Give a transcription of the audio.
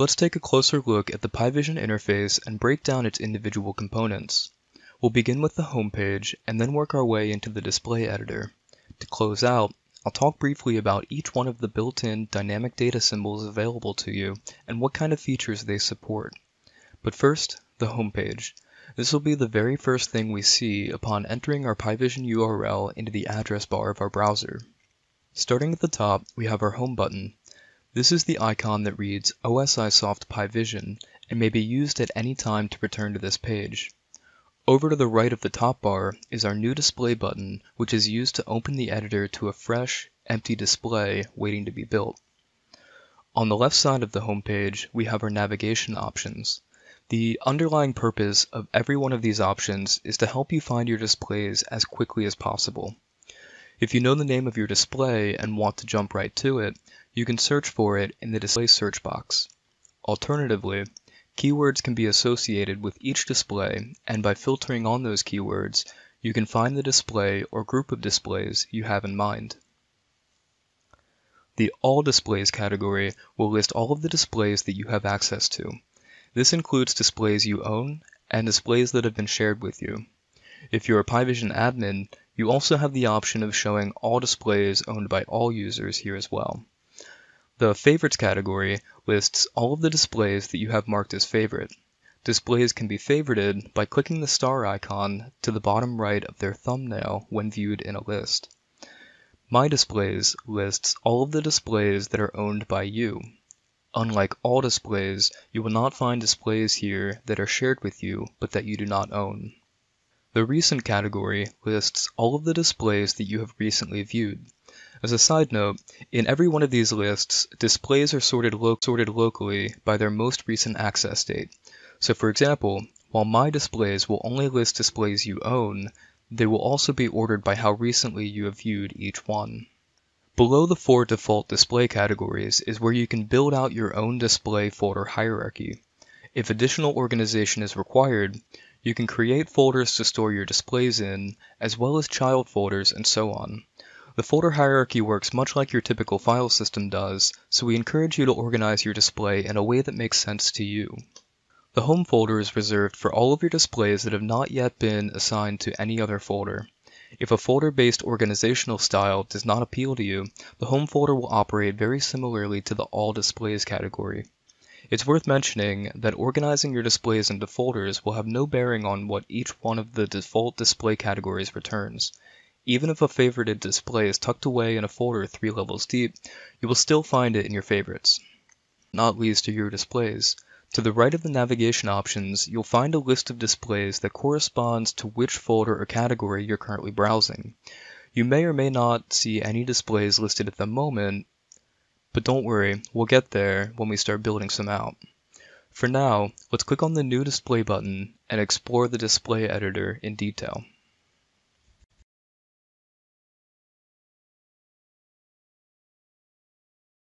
Let's take a closer look at the PI Vision interface and break down its individual components. We'll begin with the home page and then work our way into the display editor. To close out, I'll talk briefly about each one of the built-in dynamic data symbols available to you and what kind of features they support. But first, the home page. This will be the very first thing we see upon entering our PI Vision URL into the address bar of our browser. Starting at the top, we have our Home button. This is the icon that reads OSIsoft PI Vision and may be used at any time to return to this page. Over to the right of the top bar is our New Display button, which is used to open the editor to a fresh, empty display waiting to be built. On the left side of the home page, we have our navigation options. The underlying purpose of every one of these options is to help you find your displays as quickly as possible. If you know the name of your display and want to jump right to it, you can search for it in the display search box. Alternatively, keywords can be associated with each display, and by filtering on those keywords, you can find the display or group of displays you have in mind. The All Displays category will list all of the displays that you have access to. This includes displays you own and displays that have been shared with you. If you're a PI Vision admin, you also have the option of showing all displays owned by all users here as well. The Favorites category lists all of the displays that you have marked as favorite. Displays can be favorited by clicking the star icon to the bottom right of their thumbnail when viewed in a list. My Displays lists all of the displays that are owned by you. Unlike all displays, you will not find displays here that are shared with you but that you do not own. The Recent category lists all of the displays that you have recently viewed. As a side note, in every one of these lists, displays are sorted, lo sorted locally by their most recent access date. So for example, while My Displays will only list displays you own, they will also be ordered by how recently you have viewed each one. Below the four default display categories is where you can build out your own display folder hierarchy. If additional organization is required, you can create folders to store your displays in, as well as child folders and so on. The folder hierarchy works much like your typical file system does, so we encourage you to organize your display in a way that makes sense to you. The home folder is reserved for all of your displays that have not yet been assigned to any other folder. If a folder-based organizational style does not appeal to you, the home folder will operate very similarly to the All Displays category. It's worth mentioning that organizing your displays into folders will have no bearing on what each one of the default display categories returns. Even if a favorited display is tucked away in a folder three levels deep, you will still find it in your favorites. Not least are your displays. To the right of the navigation options, you'll find a list of displays that corresponds to which folder or category you're currently browsing. You may or may not see any displays listed at the moment, but don't worry, we'll get there when we start building some out. For now, let's click on the New Display button and explore the display editor in detail.